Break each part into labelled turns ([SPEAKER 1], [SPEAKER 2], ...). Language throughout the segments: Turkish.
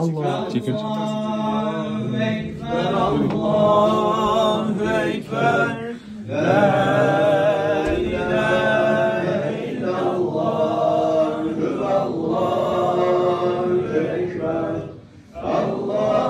[SPEAKER 1] Allah.
[SPEAKER 2] Çekil.
[SPEAKER 3] Allahu Ekber
[SPEAKER 4] Allahu Ekber La ilahe illallah Allahu Ekber Ekber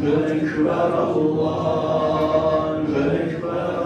[SPEAKER 4] Ekber Allah, Ekber